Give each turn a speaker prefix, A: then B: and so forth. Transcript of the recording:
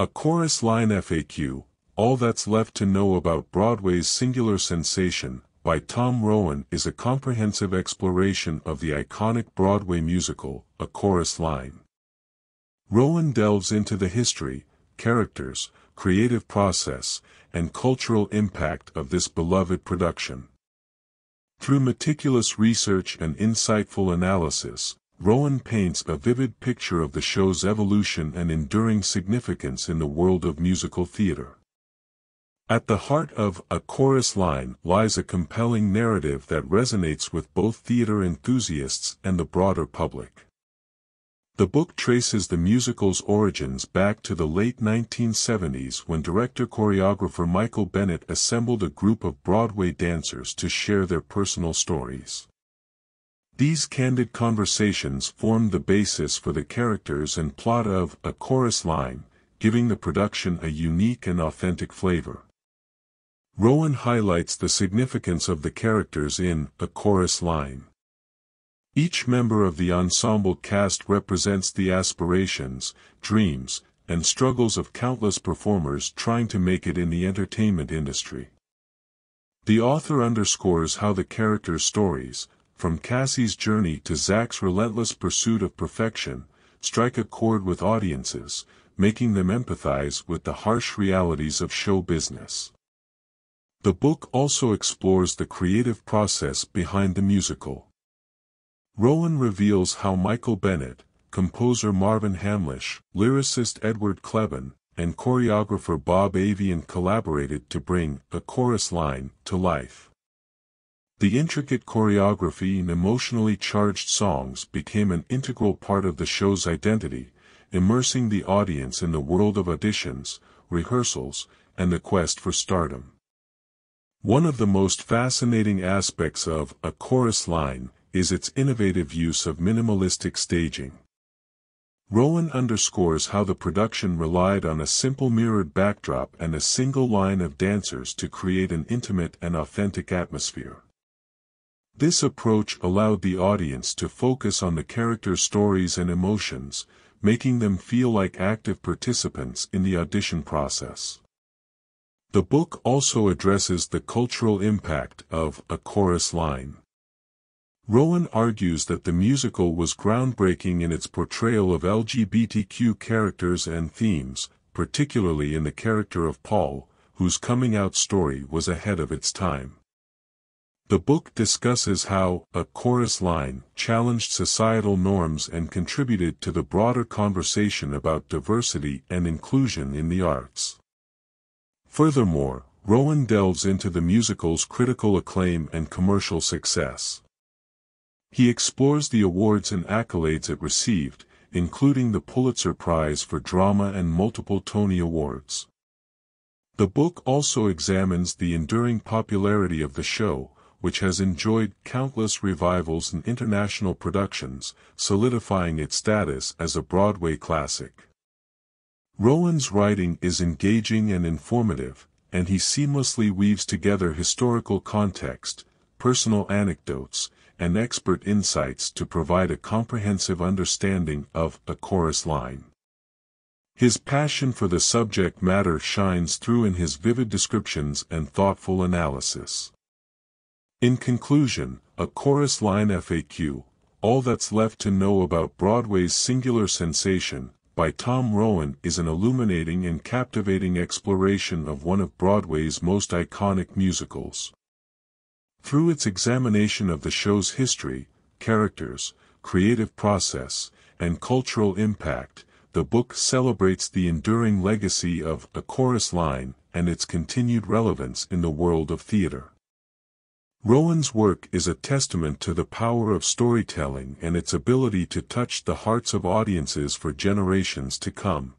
A: A Chorus Line FAQ, All That's Left to Know About Broadway's Singular Sensation, by Tom Rowan is a comprehensive exploration of the iconic Broadway musical, A Chorus Line. Rowan delves into the history, characters, creative process, and cultural impact of this beloved production. Through meticulous research and insightful analysis, Rowan paints a vivid picture of the show's evolution and enduring significance in the world of musical theater. At the heart of A Chorus Line lies a compelling narrative that resonates with both theater enthusiasts and the broader public. The book traces the musical's origins back to the late 1970s when director-choreographer Michael Bennett assembled a group of Broadway dancers to share their personal stories. These candid conversations formed the basis for the characters and plot of A Chorus Line, giving the production a unique and authentic flavor. Rowan highlights the significance of the characters in A Chorus Line. Each member of the ensemble cast represents the aspirations, dreams, and struggles of countless performers trying to make it in the entertainment industry. The author underscores how the characters' stories, from Cassie's journey to Zach's relentless pursuit of perfection, strike a chord with audiences, making them empathize with the harsh realities of show business. The book also explores the creative process behind the musical. Rowan reveals how Michael Bennett, composer Marvin Hamlisch, lyricist Edward Kleban, and choreographer Bob Avian collaborated to bring A Chorus Line to life. The intricate choreography and emotionally charged songs became an integral part of the show's identity, immersing the audience in the world of auditions, rehearsals, and the quest for stardom. One of the most fascinating aspects of A Chorus Line is its innovative use of minimalistic staging. Rowan underscores how the production relied on a simple mirrored backdrop and a single line of dancers to create an intimate and authentic atmosphere. This approach allowed the audience to focus on the characters' stories and emotions, making them feel like active participants in the audition process. The book also addresses the cultural impact of a chorus line. Rowan argues that the musical was groundbreaking in its portrayal of LGBTQ characters and themes, particularly in the character of Paul, whose coming-out story was ahead of its time. The book discusses how a chorus line challenged societal norms and contributed to the broader conversation about diversity and inclusion in the arts. Furthermore, Rowan delves into the musical's critical acclaim and commercial success. He explores the awards and accolades it received, including the Pulitzer Prize for Drama and multiple Tony Awards. The book also examines the enduring popularity of the show, which has enjoyed countless revivals and international productions, solidifying its status as a Broadway classic. Rowan's writing is engaging and informative, and he seamlessly weaves together historical context, personal anecdotes, and expert insights to provide a comprehensive understanding of a chorus line. His passion for the subject matter shines through in his vivid descriptions and thoughtful analysis. In conclusion, a chorus line FAQ, all that's left to know about Broadway's singular sensation, by Tom Rowan is an illuminating and captivating exploration of one of Broadway's most iconic musicals. Through its examination of the show's history, characters, creative process, and cultural impact, the book celebrates the enduring legacy of A Chorus Line and its continued relevance in the world of theater. Rowan's work is a testament to the power of storytelling and its ability to touch the hearts of audiences for generations to come.